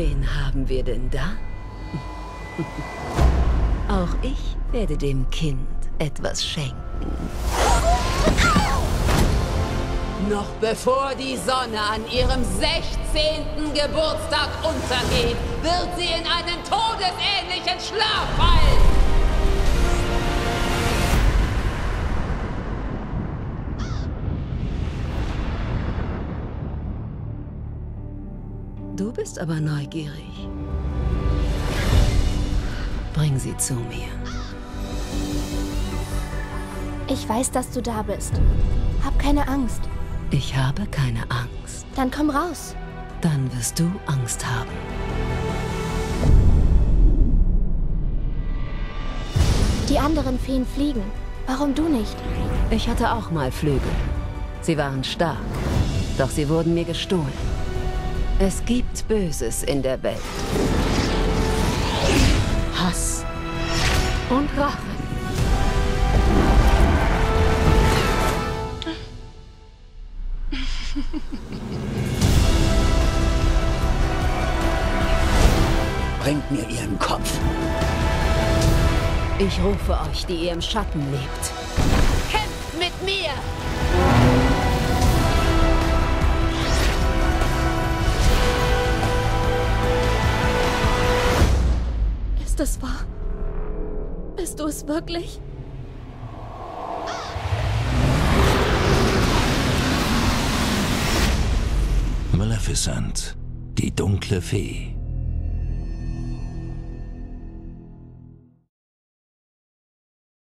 Wen haben wir denn da? Auch ich werde dem Kind etwas schenken. Noch bevor die Sonne an ihrem 16. Geburtstag untergeht, wird sie in einen todesähnlichen Schlaf fallen. Du bist aber neugierig. Bring sie zu mir. Ich weiß, dass du da bist. Hab keine Angst. Ich habe keine Angst. Dann komm raus. Dann wirst du Angst haben. Die anderen Feen fliegen. Warum du nicht? Ich hatte auch mal Flügel. Sie waren stark. Doch sie wurden mir gestohlen. Es gibt Böses in der Welt. Hass und Rache. Bringt mir ihren Kopf. Ich rufe euch, die ihr im Schatten lebt. Kämpft mit mir! Es wahr? Bist du es wirklich? Maleficent, die dunkle Fee.